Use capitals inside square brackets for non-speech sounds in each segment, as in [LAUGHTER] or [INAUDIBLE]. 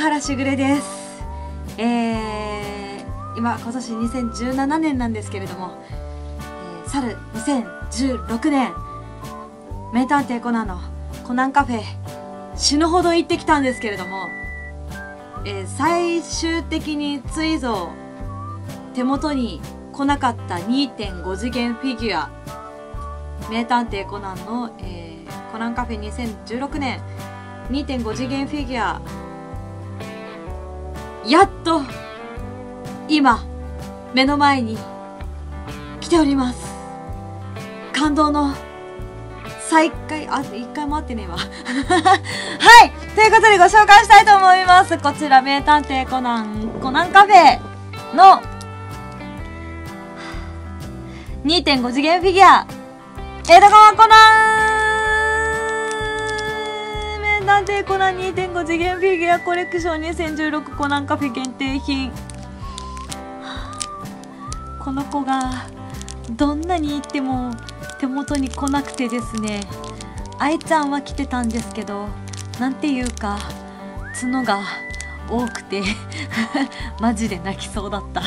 原しぐれです。えー、今今年2017年なんですけれども、えー、去る2016年名探偵コナンのコナンカフェ死ぬほど行ってきたんですけれども、えー、最終的についぞ手元に来なかった2.5次元フィギュア名探偵コナンの、えー、コナンカフェ2016年2.5次元フィギュアやっと今目の前に来ております。感動の再開あ一回も会ってねえわ。[LAUGHS] はいということでご紹介したいと思います。こちら名探偵コナンコナンカフェの2.5次元フィギュア。江戸川コナンン名探偵コナン2.5次元フィギュアコレクション2016コナンカフェ限定品この子がどんなに言っても手元に来なくてですね。愛ちゃんは来てたんですけどなんていうか角が多くて [LAUGHS] マジで泣きそうだった。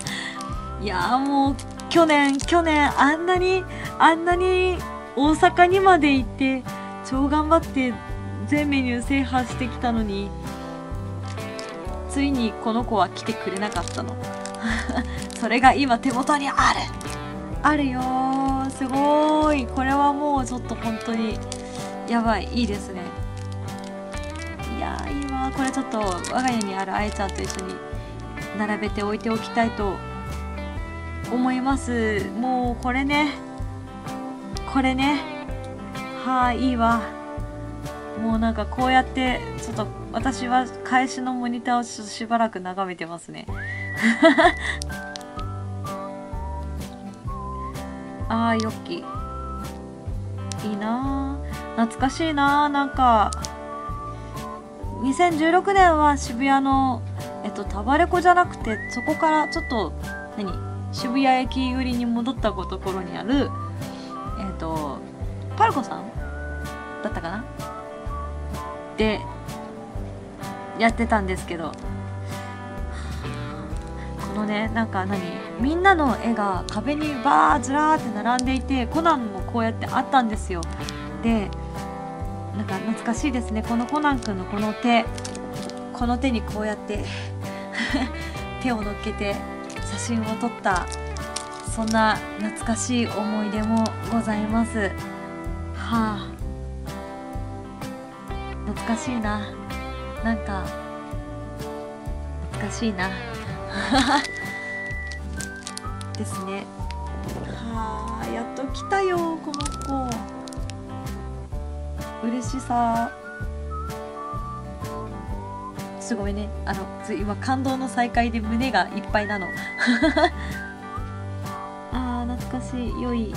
[LAUGHS] いやもう去年去年あんなにあんなに大阪にまで行って超頑張って全メニュー制覇してきたのについにこの子は来てくれなかったの。[LAUGHS] それが今手元にある。あるよすごい。これはもうちょっと本当にやばい。いいですね。いやーいいわこれちょっと我が家にあるあえちゃんと一緒に並べて置いておきたいと思います。もうこれね。これね。はあいいわ。もうなんかこうやってちょっと私は返しのモニターをししばらく眺めてますね。[LAUGHS] ああよっきいいな懐かしいななんか2016年は渋谷のえっとタバレコじゃなくてそこからちょっと何？渋谷駅寄りに戻ったところにあるえっとパルコさんだったかな？でやってたんですけど。このねなんか何？みんなの絵が壁にバーずらーって並んでいてコナンもこうやってあったんですよ。でなんか懐かしいですね。このコナン君のこの手この手にこうやって [LAUGHS] 手を乗っけて写真を撮ったそんな懐かしい思い出もございます。はあ。懐かしいな。なんか懐かしいな。[LAUGHS] ですね。はあやっと来たよこの子。嬉しさ。すごいね。あの今感動の再会で胸がいっぱいなの。[LAUGHS] あー懐かしい。良い。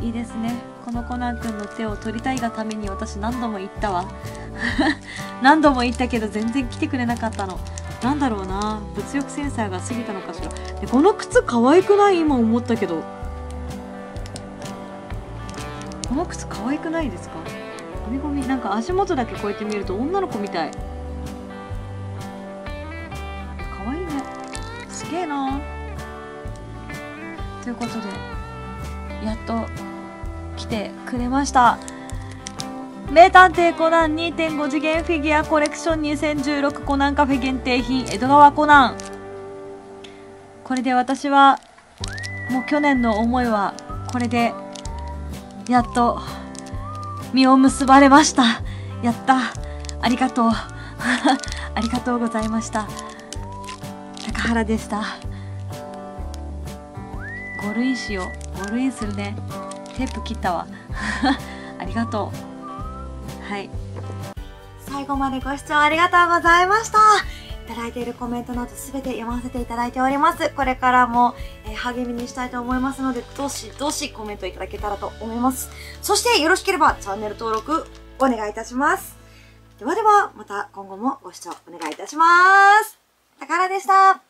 いいですね。このコナン君の手を取りたいがために私何度も言ったわ。[LAUGHS] 何度も言ったけど全然来てくれなかったの。なんだろうな。物欲センサーが過ぎたのかしら。でこの靴可愛くない？今思ったけど。この靴可愛くないですか？ゴミゴミ。なんか足元だけこうやって見ると女の子みたい。可愛いね。すげえな。ということでやっとてくれました。名探偵コナン2.5次元フィギュアコレクション2016コナンカフェ限定品江戸川コナン。これで私はもう去年の思いはこれでやっと実を結ばれました。やった。ありがとう。[LAUGHS] ありがとうございました。高原でした。5類しよう5類するね。テープ切ったわ [LAUGHS] ありがとうはい最後までご視聴ありがとうございましたいただいているコメントなどすべて読ませていただいております。これからも、えー、励みにしたいと思いますので、どしどしコメントいただけたらと思います。そしてよろしければチャンネル登録お願いいたします。ではでは、また今後もご視聴お願いいたします。高原でした。